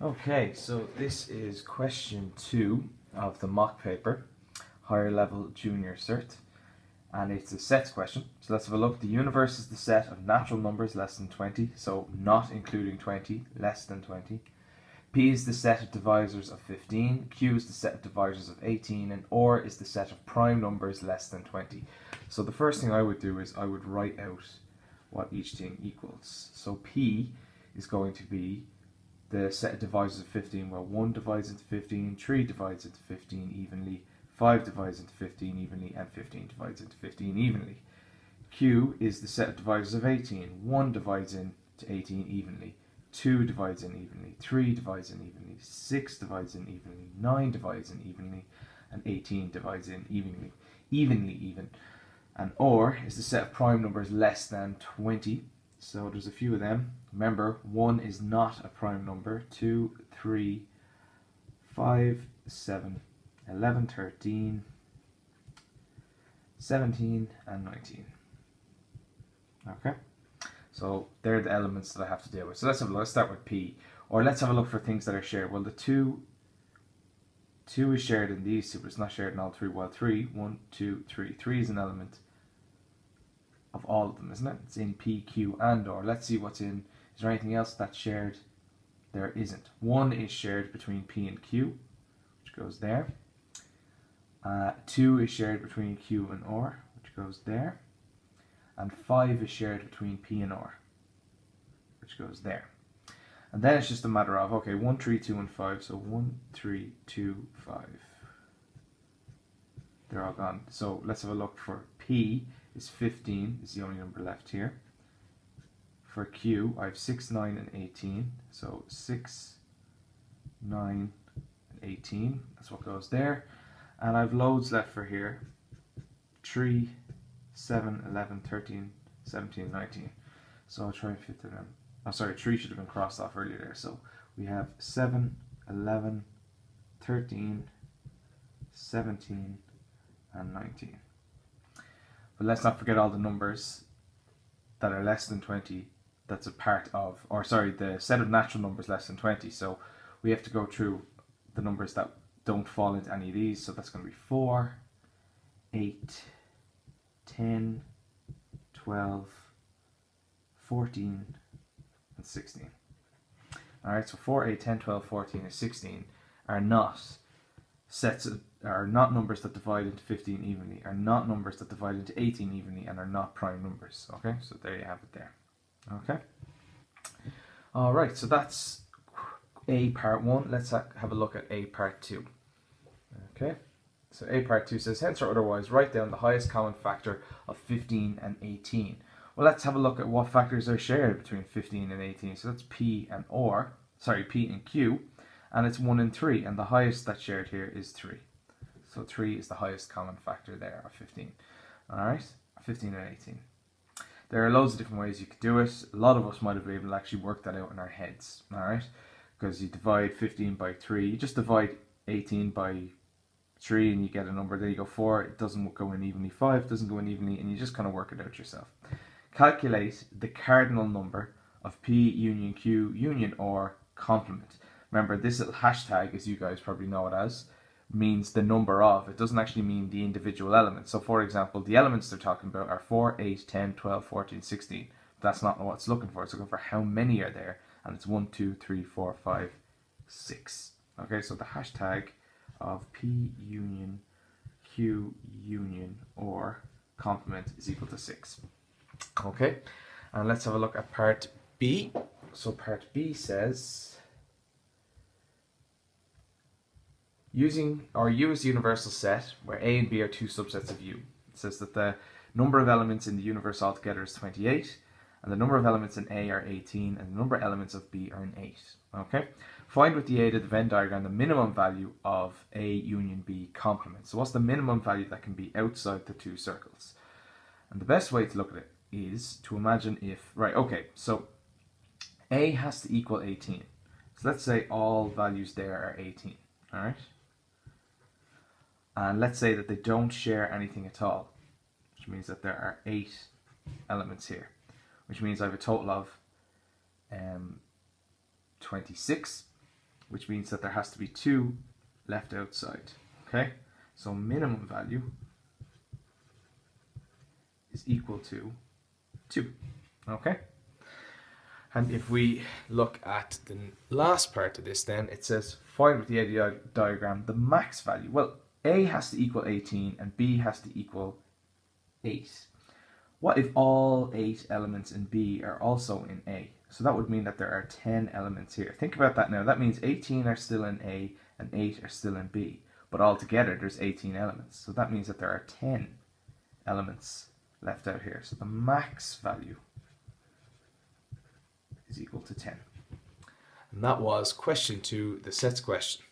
Okay, so this is question two of the mock paper, higher level junior cert, and it's a sets question. So let's have a look. The universe is the set of natural numbers less than 20, so not including 20, less than 20. P is the set of divisors of 15, Q is the set of divisors of 18, and R is the set of prime numbers less than 20. So the first thing I would do is I would write out what each thing equals. So P is going to be the set of divisors of 15 where 1 divides into 15, 3 divides into 15 evenly, 5 divides into 15 evenly, and 15 divides into 15 evenly. Q is the set of divisors of 18. 1 divides into 18 evenly, 2 divides in evenly, 3 divides in evenly, 6 divides in evenly, 9 divides in evenly, and 18 divides in evenly. Evenly even. And R is the set of prime numbers less than 20. So there's a few of them. Remember, 1 is not a prime number. 2, 3, 5, 7, 11, 13, 17, and 19. Okay? So they're the elements that I have to deal with. So let's have a look. Let's start with P. Or let's have a look for things that are shared. Well, the 2 2 is shared in these two, but it's not shared in all three. Well, 3, 1, 2, 3. 3 is an element of all of them, isn't it? It's in P, Q, and R. Let's see what's in. Is there anything else that's shared? There isn't. 1 is shared between P and Q, which goes there. Uh, 2 is shared between Q and R, which goes there. And 5 is shared between P and R, which goes there. And then it's just a matter of, okay, 1, 3, 2, and 5. So 1, 3, 2, 5. They're all gone. So let's have a look for P is 15 is the only number left here. For Q, I have 6, 9, and 18. So 6, 9, and 18. That's what goes there. And I've loads left for here. 3, 7, 11, 13, 17, 19. So I'll try and fit them in. Oh, sorry, 3 should have been crossed off earlier there. So we have 7, 11, 13, 17, and 19. But let's not forget all the numbers that are less than 20 that's a part of, or sorry, the set of natural numbers less than 20. So we have to go through the numbers that don't fall into any of these. So that's going to be 4, 8, 10, 12, 14, and 16. Alright, so 4, 8, 10, 12, 14, and 16 are not sets of, are not numbers that divide into 15 evenly, are not numbers that divide into 18 evenly, and are not prime numbers. Okay, so there you have it there. Okay. All right, so that's A part 1. Let's have a look at A part 2. Okay, so A part 2 says, hence or otherwise, write down the highest common factor of 15 and 18. Well, let's have a look at what factors are shared between 15 and 18. So that's P and R, sorry, P and Q and it's 1 and 3 and the highest that's shared here is 3 so 3 is the highest common factor there of 15 alright 15 and 18 there are loads of different ways you could do it. A lot of us might have been able to actually work that out in our heads alright because you divide 15 by 3 you just divide 18 by 3 and you get a number. There you go 4 it doesn't go in evenly. 5 doesn't go in evenly and you just kind of work it out yourself. Calculate the cardinal number of P union Q union R complement. Remember, this little hashtag, as you guys probably know it as, means the number of. It doesn't actually mean the individual elements. So, for example, the elements they're talking about are 4, 8, 10, 12, 14, 16. That's not what it's looking for. It's looking for how many are there. And it's 1, 2, 3, 4, 5, 6. Okay, so the hashtag of P union Q union R complement is equal to 6. Okay, and let's have a look at part B. So part B says Using or use the universal set where A and B are two subsets of U. It says that the number of elements in the universe altogether is 28 and the number of elements in A are 18 and the number of elements of B are 8. Okay? Find with the aid of the Venn diagram the minimum value of A union B complement. So what's the minimum value that can be outside the two circles? And the best way to look at it is to imagine if, right, okay, so A has to equal 18. So let's say all values there are 18, all right? And let's say that they don't share anything at all, which means that there are eight elements here, which means I have a total of um, 26. which means that there has to be 2 left outside. Okay, so minimum value is equal to 2. Okay? And if we look at the last part of this then, it says find with the ADI diagram the max value. Well, A has to equal 18 and B has to equal 8. What if all 8 elements in B are also in A? So that would mean that there are 10 elements here. Think about that now. That means 18 are still in A and 8 are still in B. But altogether there's 18 elements. So that means that there are 10 elements left out here. So the max value is equal to 10. And that was question two, the sets question.